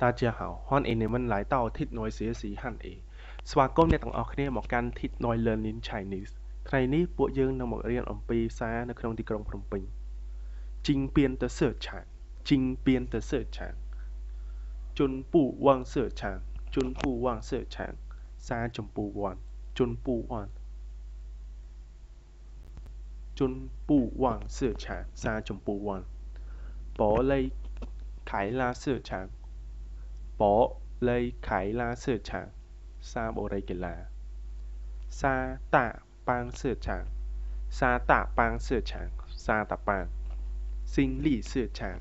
តាជាហៅ Hon Enemen ឡាយតោទិតនួយសៀស៊ីហាន់អេស្វាគមន៍អ្នកទាំងអស់គ្នាមកកាន់ Thit Noi Learning Chinese ថ្ងៃនេះពួកយើងនឹងមករៀនអំពីភាសានៅក្នុងទីក្រុងភ្នំពេញជីងពៀនទៅសឺឆាងជីងពៀនទៅសឺឆាងជុនពូវងសឺឆាងជុនពូវងសឺឆាងសាចំពូវងជុនពូវងជុនពូវងសឺឆាងសាចំពូវងបលៃខៃឡាសឺឆាង ប៉លៃខៃឡាសឺឆាងសាបូរីកីឡាសាតាប៉ាងសឺឆាងសាតាប៉ាងសឺឆាងសាតាប៉ាងសិងលីសឺឆាង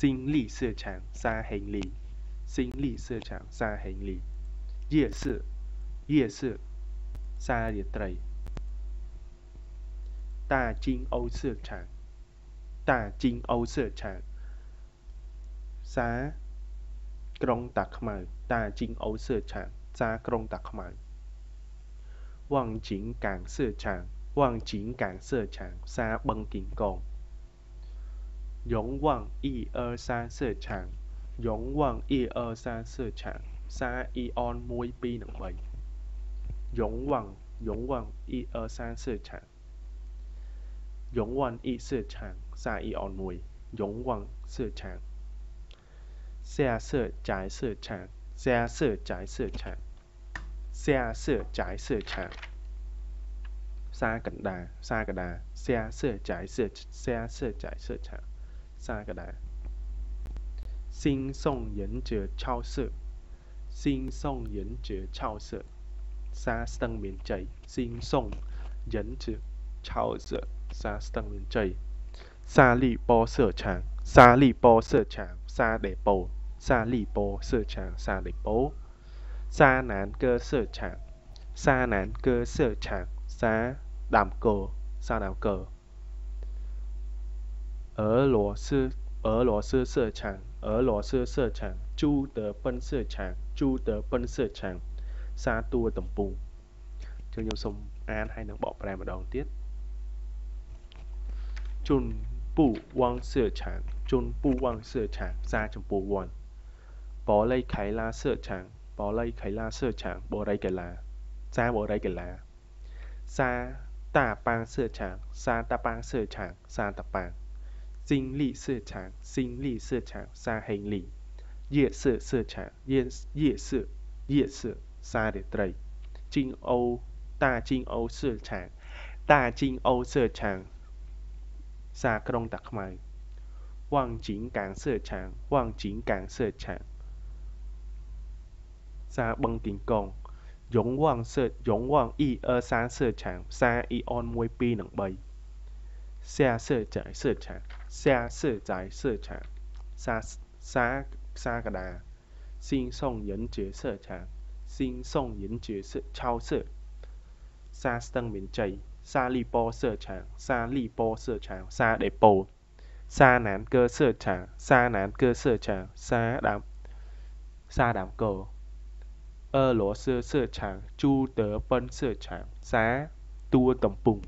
សិងលីសឺឆាងសាហេងលីសិងលីសឺឆាងសាហេងលីយេសឺយេសឺសារាត្រីតាជីងអូសឺឆាងតាជីងអូសឺឆាងសា ក្រុងតាខ្មៅតាជីងអូសឿឆាងសាក្រុងតាខ្មៅវងជីងកាងសឿឆាងវងជីងកាងសឿឆាងសាបឹងគីងកងយងវង1 2 3សឿឆាងយងវង1 2 3សឿឆាងសាអ៊ីអន1 2និង3យងវងយងវង1 2 3សឿឆាងយងវង1សឿឆាងសាអ៊ីអន1យងវងសឿឆាង xa sửa trái sửa chán xa sửa trái sửa chán xa sửa trái sửa chán xa cận đà xa cận đà xa sửa trái sửa xa sửa trái sửa chán xa cận đà xin song yến chứa trao sự xin song yến chứa trao sự xa sân miền chảy xin song yến chứa trao sự xa sân miền chảy xa lì bò sửa chàng xa lì bò sửa chàng xa để bầu 沙利波射场，沙利波，沙南哥射场，沙南哥射场，沙 đảm cờ, sa đảo cờ. Ở lò sư, ở lò sư sơ chẳng, ở lò sư sơ chẳng, chu tờ phân sơ chẳng, chu tờ phân sơ chẳng, sa tua tầm pù. Chương nhóm sông An hay nâng bỏ bà một đòn tiết. Chun bù quang sơ chẳng, chun bù quang sơ chẳng, sa chun bù quang. នពូវងសឿឆាងជុនពូវងសឿឆាងសាចំពោះ1保利凯拉色场保利凯拉色场博雷格拉沙博雷格拉沙大邦色场沙大邦色场沙大邦新力色场新力色场沙黑里夜色色场夜夜色夜色沙的对金欧大金欧色场大金欧色场沙克隆达克麦望景港色场望景港色场 សាបឹងគីងកងយងវងសឺយងវងអ៊ីអឺសាសឺឆាងសាអ៊ីអន1 2និង3សាសឺចាយសឺឆាងសាសឺចាយសឺឆាងសាសាសាកដាស៊ីងសុងយិនជាសឺឆាងស៊ីងសុងយិនជាសឺឆៅសឺសាស្ទឹងមានជ័យសាលីប៉សឺឆាងសាលីប៉សឺឆាងសាដេប៉ូសាណានកើសឺឆាងសាណានកើសឺឆាងសាដាមសាដាមកោ 俄罗斯市场朱德奔市场三多等部